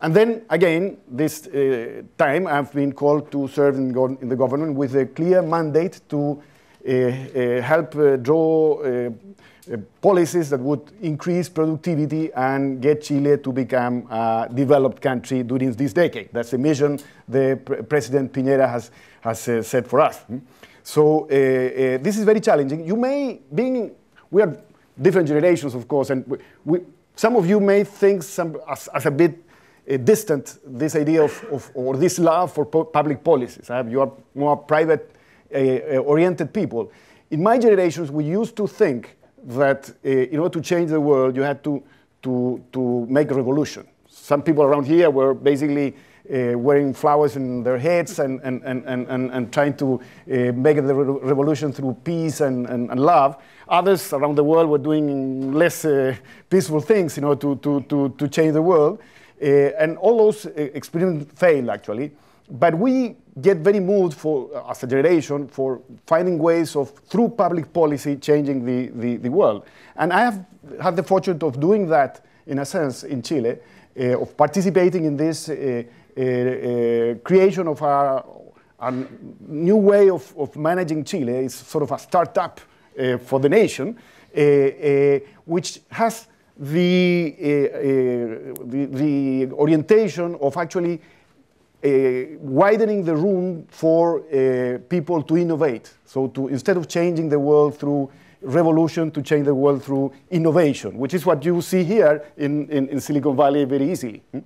And then again, this uh, time I've been called to serve in, in, the government with a clear mandate to uh, uh, help draw policies that would increase productivity and get Chile to become a developed country during this decade. That's the mission the Pre President Piñera has, has uh, set for us. Hmm? So uh, uh, this is very challenging. You may, being, we are different generations, of course, and we, we, some of you may think some, as, as a bit uh, distant this idea of, of, or this love for public policies. You are more private uh, oriented people. In my generations, we used to think that uh, in order to change the world, you had to, to, to make a revolution. Some people around here were basically uh, wearing flowers in their heads and, and, and, and, and trying to uh, make the re revolution through peace and, and, and, love. Others around the world were doing less uh, peaceful things you know, to, to, to, to change the world. Uh, and all those uh, experiments failed, actually. But we get very moved for, uh, as a generation for finding ways of, through public policy, changing the, the, the, world. And I have had the fortune of doing that, in a sense, in Chile, uh, of participating in this uh, uh, creation of a, a, new way of, of, managing Chile. It's sort of a startup for the nation, which has the, the, the orientation of actually uh, widening the room for people to innovate. So to, instead of changing the world through revolution, to change the world through innovation, which is what you see here in, in, in Silicon Valley very easily. Hmm?